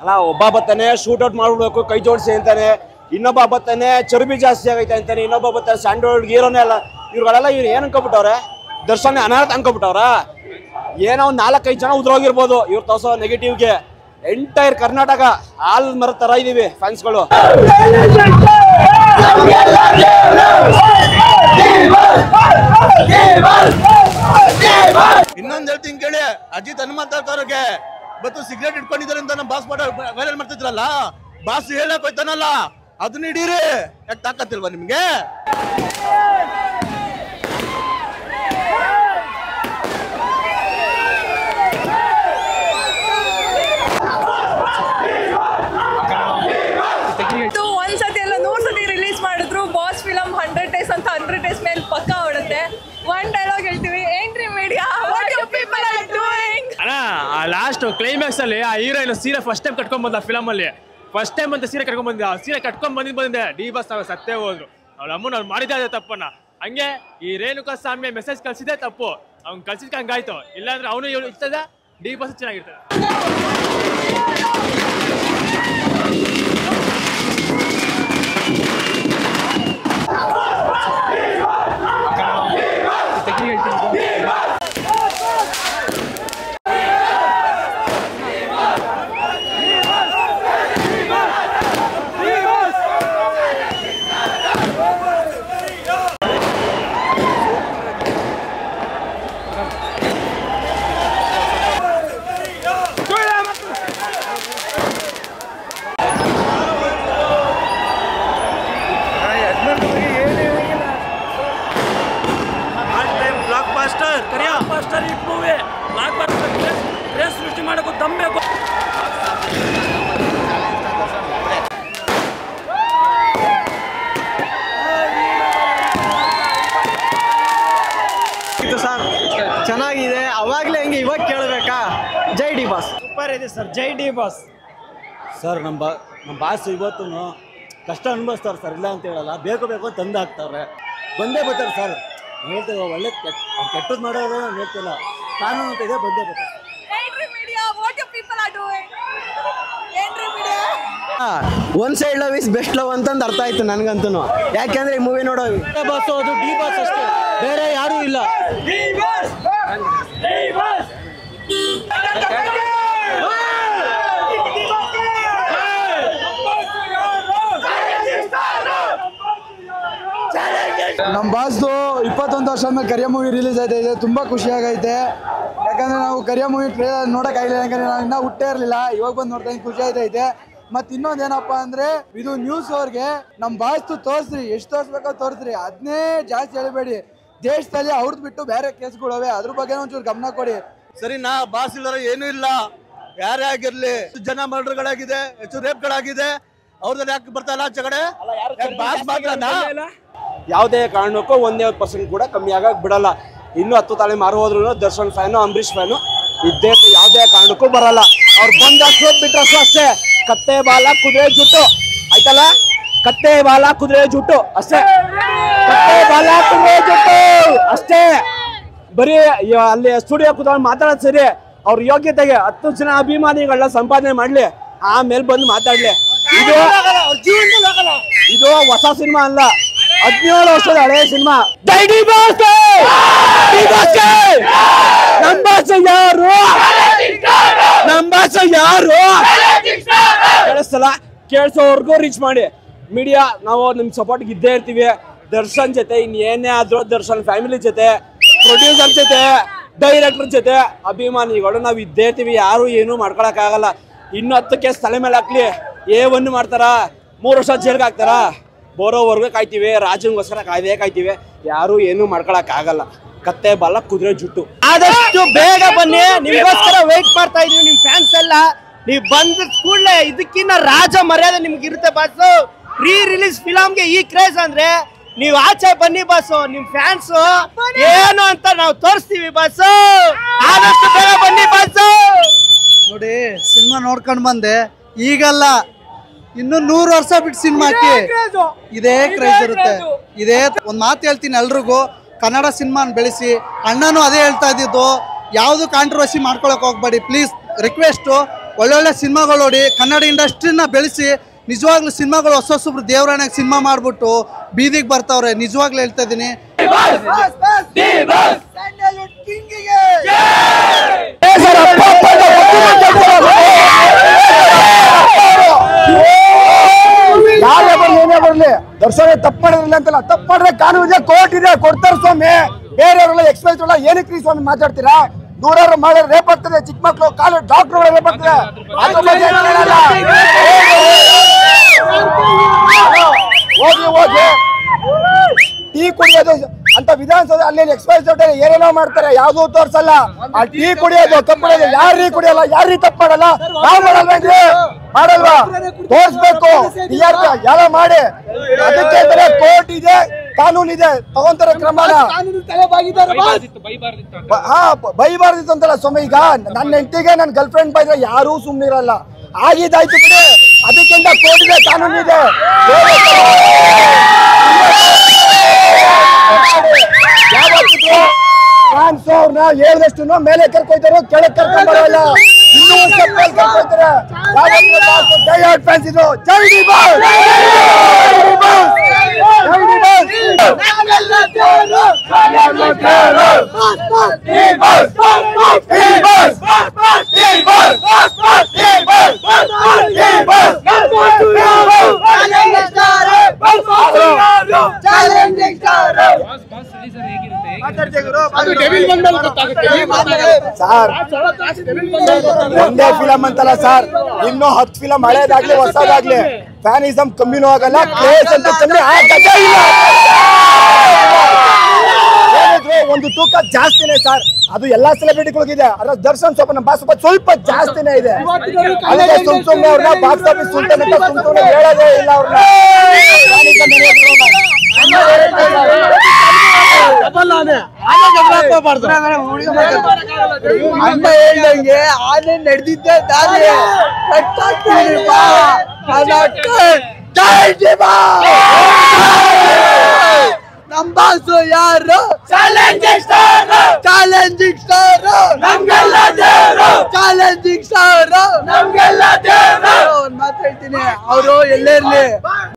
ಅಲ್ಲ, ಒಬ್ಬ ಬತ್ತಾನೆ shoot out ಮಾಡ್ಬಿಡ್ಬೇಕು, ಕೈ ಜೋಡಿಸಿ ಅಂತಾನೆ. ಇನ್ನೊಬ್ಬ ಬತ್ತಾನೆ ಚರ್ಬಿ ಜಾಸ್ತಿ ಆಗೈತೆ ಅಂತಾನೆ. ಇನ್ನೊಬ್ಬ ಬತ್ತಾನೆ ಸ್ಯಾಂಡಲ್ವುಡ್ ಹೀರೋನೇ ಅಲ್ಲ. ಇವ್ರುಗಳೆಲ್ಲ ಇವ್ರು ಏನ್ ಅನ್ಕೊಬಿಟ್ಟವ್ರೆ? ದರ್ಶನ ಅನಾಥ ಅನ್ಕೊಬಿಟ್ಟವ್ರ? ಏನೋ ಒಂದು ನಾಲ್ಕೈದು ಜನ ಉದ್ರೋಗಿರ್ಬೋದು. ಇವ್ರು ತೋರ್ಸೋ ನೆಗೆಟಿವ್ಗೆ ಎಂಟೈರ್ ಕರ್ನಾಟಕ ಹಾಲ್ ಮರ ತರ ಇದೀವಿ ಫ್ಯಾನ್ಸ್ಗಳು ಇನ್ನೊಂದ್ ಹೇಳ್ತೀನಿ ಕೇಳಿ, ಅಜಿತ್ ಹನುಮಂತ ಅವ್ರಿಗೆ. ಇವತ್ತು ಸಿಗರೇಟ್ ಇಟ್ಕೊಂಡಿದ್ದಾರೆ ಅಂತ ನಮ್ಮ ಬಾಸ್ ಮಾಡೋ ವೈರಲ್ ಮಾಡ್ತಿದ್ರಲ್ಲ? ಬಾಸ್ ಹೇಳಕ್ ಹೋಯ್ತಾನಲ್ಲ? ಅದನ್ನ ಹಿಡೀರಿ. ಯಾಕೆ ತಾಕತ್ತಿಲ್ವಾ ನಿಮ್ಗೆ ಇದು ಒಂದ್ಸತಿ ಎಲ್ಲ ನೂರ್ ಸತಿ ರಿಲೀಸ್ ಮಾಡಿದ್ರು ಬಾಸ್ ಫಿಲಮ್ ಹಂಡ್ರೆಡ್ ಡೇಸ್ ಅಂತ ಹಂಡ್ರೆಡ್ ಡೇಸ್ ಮೇಲೆ ಪಕ್ಕ ಹೊಡುತ್ತೆ ಒನ್ ಡೈಲಾಗ್ ಹೇಳ್ತೀವಿ ಏನ್ರಿ media what you people are doing ಅಣ್ಣ ಆ ಲಾಸ್ಟ್ ಕ್ಲೈಮ್ಯಾಕ್ಸ್ ಅಲ್ಲಿ ಆ ಹೀರೋಯಿನ್ ಸೀರೆ ಫಸ್ಟ್ ಟೈಮ್ ಕಟ್ಕೊಂಡ್ ಬಂದ ಫಿಲಮ್ ಅಲ್ಲಿ. ಫಸ್ಟ್ ಟೈಮ್ ಅಂತ ಸೀರೆ ಕಟ್ಕೊಂಡ್ ಆ ಸೀರೆ ಕಟ್ಕೊಂಡ್ ಬಂದಿದ್ ಬಂದೆ. ಡಿ ಬಸ್ ಅವ್ರು ಸತ್ತೇ ಹೋದ್ರು. ಅವ್ರ ಅಮ್ಮನ ಅವ್ರು ಮಾಡಿದ್ದೆ ತಪ್ಪನ್ನ. ಹಂಗೆ ಈ ರೇಣುಕಾ ಸ್ವಾಮಿ ಮೆಸೇಜ್ ಕಳ್ಸಿದೆ ತಪ್ಪು. ಅವ್ನ್ ಕಳ್ಸಿದ್ಕೆ ಹಂಗಾಯ್ತು. ಇಲ್ಲಾಂದ್ರೆ ಅವನು ಇರ್ತದೆ ಡಿ ಬಸ್ ಚೆನ್ನಾಗಿರ್ತದೆ. blockbuster blockbuster hit movie blockbuster press ಸೃಷ್ಟಿ ಮಾಡೋಕ್ಕೂ ದಮ್ಬೇಕು ಚೆನ್ನಾಗಿದೆ. ಅವಾಗ್ಲೇ ಹೆಂಗೆ ಇವಾಗ ಕೇಳಬೇಕಾ? ಜೈ ಡಿ ಬಾಸ್. ಸೂಪರ್ ಇದೆ ಸರ್. ಜೈ ಡಿ ಬಾಸ್. ಸರ್ ನಮ್ಮ ಬಾ ನಮ್ಮ ಬಾಸ್ ಇವತ್ತು ಕಷ್ಟ ಅನುಭವಿಸ್ತಾರೆ ಸರ್. ಇಲ್ಲ ಅಂತ ಹೇಳಲ್ಲ. ಬೇಕು ಬೇಕು ಅಂತ ತಂದು ಹಾಕ್ತಾರೆ. ಬಂದೇ ಬರ್ತಾರೆ ಸರ್. ಹೇಳ್ತೇವೆ ಒಳ್ಳೆ ಕೆಟ್ಟ ಕೆಟ್ಟದ್ದು ಮಾಡೋದು ನಾನು ಹೇಳ್ತಿಲ್ಲ. ಕಾನೂನು ಅಂತ ಇದೆ ಬಂದೇ ಬರ್ತಾರೆ. One side love is best love ಅಂತಂದು ಅರ್ಥ ಆಯ್ತು ನನಗಂತೂ ಯಾಕೆಂದ್ರೆ ಈ ಮೂವಿ ನೋಡೋ ಬಾಸ್ ಅದು ಡಿ ಬಾಸ್ ಅಷ್ಟೇ. ಬೇರೆ ಯಾರೂ ಇಲ್ಲ. ನಮ್ಮ ಬಾಸ್ದು ಇಪ್ಪತ್ತೊಂದು ವರ್ಷ ಆದ್ಮೇಲೆ ಕರಿಯ ಮೂವಿ ರಿಲೀಸ್ ಆಯ್ತಾ. ಇದೆ ತುಂಬ ಖುಷಿ ಆಗೈತೆ. ಯಾಕಂದ್ರೆ ನಾವು ಕರಿಯ ಮೂವಿ ಟ್ರೇಲರ್ ಆಗಿಲ್ಲ. ಯಾಕಂದರೆ ನಾವು ಇನ್ನೂ ಹುಟ್ಟೇ ಇರಲಿಲ್ಲ. ಇವಾಗ ಬಂದು ನೋಡ್ತಾ ಖುಷಿ ಆಯ್ತೈತೆ ಮತ್ತು ಇನ್ನೊಂದು ಏನಪ್ಪ ಅಂದರೆ ಇದು ನ್ಯೂಸ್ ಅವ್ರಿಗೆ ನಮ್ಮ ಬಾಸ್ತು ತೋರಿಸ್ರಿ. ಎಷ್ಟು ತೋರಿಸ್ಬೇಕೋ ತೋರಿಸ್ರಿ. ಅದನ್ನೇ ಜಾಸ್ತಿ ಹೇಳಬೇಡಿ. ದೇಶದಲ್ಲಿ ಅವ್ರದ್ದು ಬಿಟ್ಟು ಬೇರೆ ಕೇಸ್ಗಳವೆ ಅದ್ರ ಬಗ್ಗೆ ಒಂಚೂರು ಗಮನ ಕೊಡಿ. ಸರಿ ನಾ ಬಾಸ್ ಇಲ್ಲರ ಏನೂ ಇಲ್ಲ. ಯಾರೇ ಆಗಿರ್ಲಿ ಎಷ್ಟು ಜನ ಮರ್ಡರ್ಗಳಾಗಿದೆ ಹೆಚ್ಚು ರೇಪ್ಗಳಾಗಿದೆ ಅವ್ರದ್ದು ಯಾಕೆ ಬರ್ತಾ ಇಲ್ಲ ಜಗಡೆ ಬಾಸ್ ಮಾತ್ರನಾ? ಯಾವುದೇ ಕಾರಣಕ್ಕೂ ಒಂದೇ ಒಂದು ಪರ್ಸೆಂಟ್ ಕೂಡ ಕಮ್ಮಿ ಆಗಕ್ಕೆ ಬಿಡಲ್ಲ. ಇನ್ನೂ ಹತ್ತು ತಾಳಿ ಮಾರು ಹೋದ್ರು ದರ್ಶನ್ ಫ್ಯಾನು ಅಂಬರೀಷ್ ಫ್ಯಾನು ಇದ್ದೇ ಯಾವುದೇ ಕಾರಣಕ್ಕೂ ಬರಲ್ಲ. ಅವ್ರು ಬಂದಷ್ಟು ಬಿಟ್ರಷ್ಟು ಅಷ್ಟೇ ಕತ್ತೆ ಬಾಲ ಕುದುರೆ ಜುಟ್ಟು. ಆಯ್ತಲ್ಲ? ಕತ್ತೆ ಬಾಲ ಕುದುರೆ ಜುಟ್ಟು. ಅಷ್ಟೇ. ಕತ್ತೆ ಬಾಲ ಕುದುರೆ ಜುಟ್ಟು. ಅಷ್ಟೇ. ಬರೀ ಅಲ್ಲಿ ಸ್ಟುಡಿಯೋ ಕೂತ್ಕೊಂಡು ಮಾತಾಡೋದು ಸರಿ. ಅವ್ರ ಯೋಗ್ಯತೆಗೆ ಹತ್ತು ಜನ ಅಭಿಮಾನಿಗಳನ್ನ ಸಂಪಾದನೆ ಮಾಡ್ಲಿ. ಆಮೇಲೆ ಬಂದು ಮಾತಾಡ್ಲಿ. ಇದು ಇದು ಹೊಸ ಸಿನಿಮಾ ಅಲ್ಲ. ಹದಿನೇಳು ವರ್ಷದ ಹಳೆಯ ಸಿನಿಮಾ. ಡೈಡಿ ಬಾಸ್ ನಮ್ಮ ಭಾಷೆ ಯಾರು? ಭಾಷೆ ಯಾರು? ಕೇಳಿಸ್ತಲ್ಲ? ಕೇಳಿಸೋವರೆಗೂ ರೀಚ್ ಮಾಡಿ. ಮೀಡಿಯಾ ನಾವು ನಿಮ್ ಸಪೋರ್ಟ್ ಇದ್ದೇ ಇರ್ತೀವಿ. ದರ್ಶನ್ ಜೊತೆ, ಇನ್ ಏನೇ ಆದ್ರೂ ದರ್ಶನ್ ಫ್ಯಾಮಿಲಿ ಜೊತೆ ಪ್ರೊಡ್ಯೂಸರ್ ಜೊತೆ ಡೈರೆಕ್ಟರ್ ಜೊತೆ, ಅಭಿಮಾನಿಗಳು ನಾವು ಇದ್ದೇ ಇರ್ತೀವಿ. ಯಾರು ಏನು ಮಾಡ್ಕೊಳಕ್ ಆಗಲ್ಲ ಇನ್ನು ಹತ್ತಕ್ಕೆ ಸ್ಥಳ ಮೇಲೆ ಹಾಕ್ಲಿ. ಏ ಒಂದು ಮಾಡ್ತಾರ? ಮೂರು ವರ್ಷ ಜೈಲ್ಗೆ ಹಾಕ್ತಾರ? ಬರೋವರೆಗೂ ಕಾಯ್ತೀವಿ ರಾಜನ್ಗೋಸ್ಕರ ಕಾಯ್ದೇ ಕಾಯ್ತೀವಿ. ಯಾರು ಏನು ಆಗಲ್ಲ. ಕತ್ತೆ ಬಲ್ಲ ಕುದುರೆ ಜುಟ್ಟು. ಆದಷ್ಟು ಬೇಗ ಬನ್ನಿ. ನಿಮ್ಗೋಸ್ಕರ ವೇಟ್ ಮಾಡ್ತಾ ಇದೀವಿ. ನಿಮ್ ಫ್ಯಾನ್ಸ್ ಎಲ್ಲ, ನೀವ್ ಬಂದ ಕೂಡಲೇ ಇದಕ್ಕಿನ್ನ ರಾಜ ಮರ್ಯಾದೆ ನಿಮ್ಗೆ ಇರುತ್ತೆ ಬಾಸು. ರೀ ರಿಲೀಸ್ ಫಿಲಮ್ಗೆ ಈ ಕ್ರೇಜ್ ಅಂದ್ರೆ, ನೀವ್ ಆಚೆ ಬನ್ನಿ ಬಾಸು. ನಿಮ್ ಫ್ಯಾನ್ಸ್ ಏನು ಅಂತ ನಾವು ತೋರಿಸ್ತೀವಿ ಬಾಸು. ಆದಷ್ಟು ಬೇಗ ಬನ್ನಿ ನೋಡ್ಕೊಂಡು ಬಂದೆ. ಈಗಲ್ಲ ಇನ್ನು ನೂರು ವರ್ಷ ಬಿಟ್ಟು ಸಿನಿಮಾ ಹಾಕಿ ಇದೇ ಕ್ರೇಜ್ ಇರುತ್ತೆ. ಇದೇ ಒಂದು ಮಾತು ಹೇಳ್ತೀನಿ ಎಲ್ರಿಗೂ. ಕನ್ನಡ ಸಿನಿಮಾನ ಬೆಳೆಸಿ ಅಣ್ಣನೂ ಅದೇ ಹೇಳ್ತಾ ಇದ್ದಿದ್ದು ಯಾವುದು ಕಾಂಟ್ರವರ್ಸಿ ಮಾಡ್ಕೊಳಕ್ ಹೋಗ್ಬೇಡಿ ಪ್ಲೀಸ್ ರಿಕ್ವೆಸ್ಟು ಒಳ್ಳೊಳ್ಳೆ ಸಿನಿಮಾಗಳು ನೋಡಿ ಕನ್ನಡ ಇಂಡಸ್ಟ್ರಿನ ಬೆಳೆಸಿ ನಿಜವಾಗ್ಲೂ ಸಿನಿಮಾಗಳು ಹೊಸ ಹೊಸಬ್ರು ದೇವರಾಣೆಗೆ ಸಿನಿಮಾ ಮಾಡ್ಬಿಟ್ಟು ಬೀದಿಗೆ ಬರ್ತಾವ್ರೆ ನಿಜವಾಗ್ಲೂ ಹೇಳ್ತಾ ಇದ್ದೀನಿ ಯಾರೇ ಬರ್ಲಿ ಏನೇ ದರ್ಶನ ತಪ್ಪು ಅಂತಲ್ಲ. ತಪ್ಪು ಮಾಡಿದ್ರೆ ಇದೆ ಕೋರ್ಟ್ ಇದೆ ಕೊಡ್ತಾರೆ ಸ್ವಾಮಿ. ಬೇರೆಯವರೆಲ್ಲ ಎಕ್ಸ್ಪೈಸ್ ಎಲ್ಲ ಏನಕ್ಕೆ ರೀ ಸ್ವಾಮಿ ಮಾತಾಡ್ತೀರಾ? ನೂರಾರು ಮಾಡಿದ್ರೆ ರೇಪ್ ಆಗ್ತದೆ ಚಿಕ್ಕ ಮಕ್ಕಳು ಕಾಲು ಡಾಕ್ಟರ್ ರೇಪ್ ಆಗ್ತದೆ. ಹೋಗಿ ಹೋಗಿ. ಟೀ ಕುಡಿಯೋದು ಅಂತ ವಿಧಾನಸೌಧ ಅಲ್ಲಿ ಎಕ್ಸ್ಪೈಸ್ ಏನೇನೋ ಮಾಡ್ತಾರೆ ಯಾವ್ದು ತೋರ್ಸಲ್ಲ. ಆ ಟೀ ಕುಡಿಯೋದು ತಪ್ಪು ಯಾರೀ ಕುಡಿಯಲ್ಲ ಯಾರೀ ತಪ್ಪು ಮಾಡಲ್ಲ? ನಾವ್ ಮಾಡಲ್ವೇನ್ರಿ? ಮಾಡಲ್ವಾ? ತೋರಿಸ್ಬೇಕು. ಯಾರ ಎಲ್ಲ ಮಾಡಿ? ಅದಕ್ಕೆ ಕೋರ್ಟ್ ಇದೆ ಕಾನೂನು ಇದೆ. ತಗೊಂತಾರ ಕ್ರಮನ. ಹಾ ಬ- ಬೈಬಾರ್ದಿತ್ತು ಅಂತಲ್ಲ ಸ್ವಾಮಿ ಈಗ ನನ್ನ ಹೆಂಡತಿಗೆ ನನ್ನ ಗರ್ಲ್ ಫ್ರೆಂಡ್ ಬೈದ್ರೆ ಯಾರೂ ಸುಮ್ಮನಿರಲ್ಲ ಆಗಿದ್ದಾಯ್ತು ಬಿಡಿ. ಅದಕ್ಕಿಂತ ಕೋರ್ಟ್ ಇದೆ ಕಾನೂನು ಇದೆ ಯಾವತ್ತಿದ್ರು ಫ್ಯಾನ್ಸ್ ಅವ್ರನ್ನ ಹೇಳ್ದಷ್ಟು ಮೇಲೆ ಕರ್ಕೊಯ್ತಾರೋ ಕೆಳಗೆ ಕರ್ಕೊಂಡ್ ಬರೋಲ್ಲ ಇನ್ನೂ ಒಂದ್ step ಮೇಲೆ ಕರ್ಕೊಯ್ತಾರೆ ಯಾವತ್ತಿದ್ರು ಜೈ ಹಾರ್ಟ್ ಫ್ಯಾನ್ಸ್ ಇದು ಜೈ ಡಿ ಬಾಸ್ ಜೈ ಡಿ ಬಾಸ್ ಜೈ ಡಿ ಬಾಸ್ ಸರ್ ಒಂದೇ ಫಿಲಂ ಅಂತಲ್ಲ ಸರ್ ಇನ್ನೂ ಹತ್ತು ಫಿಲಮ್ ಹಳೇದಾಗ್ಲಿ ಹೊಸದಾಗ್ಲಿ. ಫ್ಯಾನಿಸಮ್ ಕಮ್ಮಿನೂ ಆಗಲ್ಲ ಪ್ಲೇಸ್ ಅಂತ ಏನಿದ್ರು ಒಂದು ತೂಕ ಜಾಸ್ತಿನೇ ಸರ್. ಅದು ಎಲ್ಲಾ ಸೆಲೆಬ್ರಿಟಿಗಳಿಗಿದೆ ಅದ್ರ ದರ್ಶನ್ ಸ್ವಲ್ಪ ನಮ್ಮ ಬಾಸ್ ಸ್ವಲ್ಪ ಸ್ವಲ್ಪ ಜಾಸ್ತಿನೇ ಇದೆ. ಅದಕ್ಕೆ ಸುಮ್ ಸುಮ್ಮನೆ ಅವ್ರನ್ನ ಬಾಕ್ಸ್ ಆಫೀಸ್ ಸುಲ್ತಾನ ಅಂತ ಸುಮ್ ಸುಮ್ಮನೆ ಹೇಳೋದೇ ಇಲ್ಲ ಅವ್ರನ್ನ. ಅಣ್ಣ ಹೇಳ್ದಂಗೆ ಆನೆ ನಡೆದಿದ್ದೆ ದಾರಿ ಕಟ್ಟಾಕ್ತೀನಿ ಬಾ ಕರ್ನಾಟಕ ಜೈ ಶಿವ. ನಮ್ ಬಾಸು ಯಾರು? ಚಾಲೆಂಜಿಂಗ್ ಸ್ಟಾರ್ ಚಾಲೆಂಜಿಂಗ್ ಸ್ಟಾರ್ ನಮ್ಗೆಲ್ಲ ದೇವರು. ಚಾಲೆಂಜಿಂಗ್ ಸ್ಟಾರ್ ನಮ್ಗೆಲ್ಲ ದೇವರು. ಮಾತಾಡ್ತೀನಿ ಅವರು ಎಲ್ಲೇ ಇರ್ಲಿ.